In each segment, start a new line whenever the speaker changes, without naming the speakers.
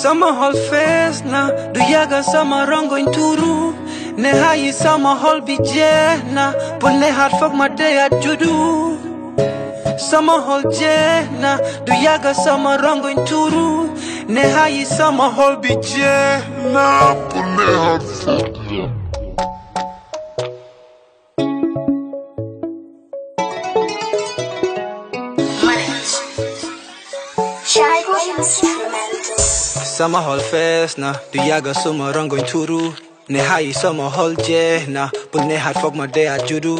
Summer hall fest na du yaga sama rango inturu ne hayi sama hall bijena pun ne hat fok ma de at judu. Summer hall jena du yaga sama rango inturu ne hayi sama hall bijena pun ne hat fok Summer hall fest na du yaga sama rango inturu ne hayi sama hall jena pun ne hat fok ma de at judu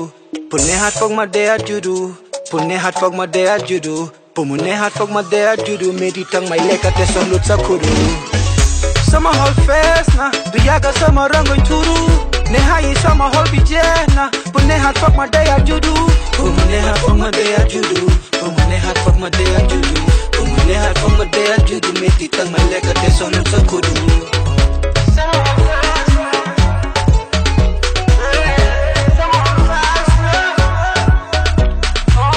pun ne hat fok ma de at judu pun ne hat fok ma de at judu pun ne hat fok ma de at judu medi tang mai leka te son lut sakuru Summer hall fest na du yaga sama rango inturu ne hayi sama hall bijena pun ne hat fok ma de at judu pun ne hat fok ma de at judu pun ne hat fok ma de at judu pun ne hat fok ma de te son lut sakuru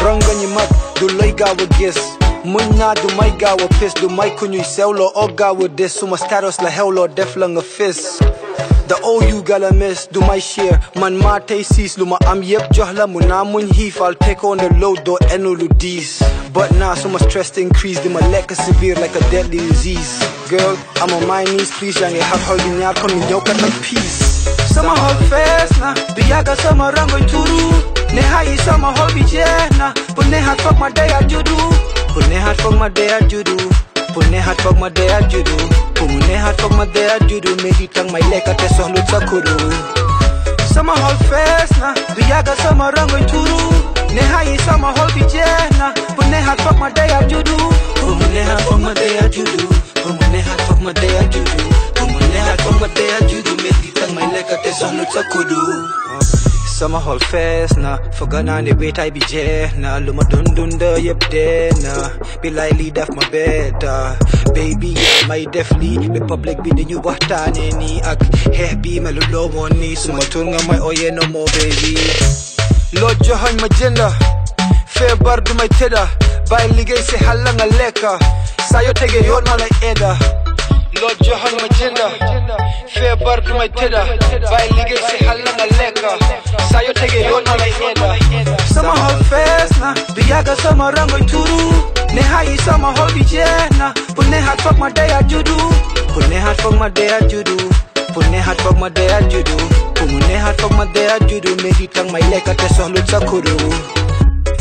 Ranga ni mat du lay gawa gis. Mun na du may gawa piss Du may kunyoy sewlo o gawa dis. Suma status la hewlo def lang a fist The OU gala miss, do my share. Man ma tay sis, luma am yep johla Muna mun heaf, I'll take on the load do enulu dis But nah, so much stress increased to increase Di maleka severe like a deadly disease. Girl, I'm on my knees, please Yang have holding come in yoke at the peace. Summer hall fest na, biyaga sama rango inturu Ne hayi sama hall bijena But ne hat fuck my day at judu But ne hat fuck my day at judu But ne hat fuck my day at judu But ne hat fuck my day at judu Medi tang my leka te son lut sakuru Summer hall fest na, biyaga sama rango inturu Ne hayi sama hall bijena my te son lut sakuru Summer hall fest na Forgana ne wait I be na Luma dun dun da yep de na Be lightly def my bed uh. Baby yeah my deftly The public be the new watane ni Ak happy me lulo woni. Suma tunga my oye no more baby. Lord Johan Magenda Fair bar du my teda Bay ligay se halanga leka. Sayo tege yon malay eda Lord Johan Magenda Fair bar du my teda Bay ligay se halanga leka. Sayo tege yon malay eda Sama hall fest na Biyaga sama rango inturu Ne hayi sama hall bijena Pun ne hat fuck my day at judu. Pun ne hat fuck my day at judu Pun ne hat fuck my day at judu. Pun ne hat fuck my day at judu Medi tang my leka te son lut sakuru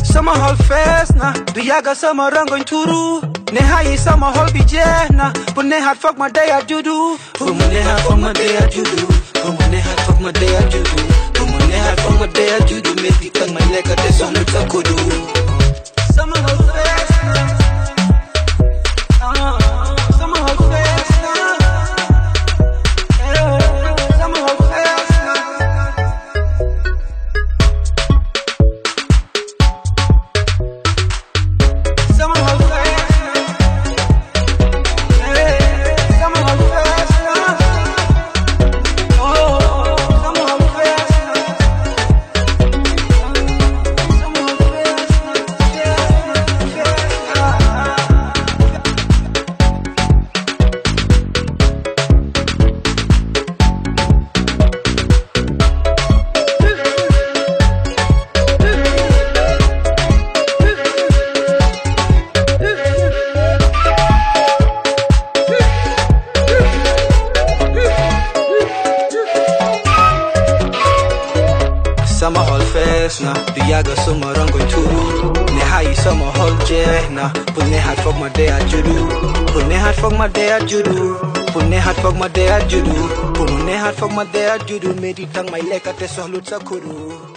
Summer hall fest na Du yaga sama rango inturu Ne hayi sama hall bijena Pun ne hat fuck my day at judu Pun ne hat fuck my day at judu Pun ne hat fuck my day at judu Pun ne hat fuck my day at judu Medi tang my sakuru Summer na Du yaga summa rango inturu Ne hayi summer hall je na Pun ne hat my day at judu Pun ne hat my day at judu Pun ne hat my day at judu Pun ne hat my day at judu Medi tang my leka te son lut sakuru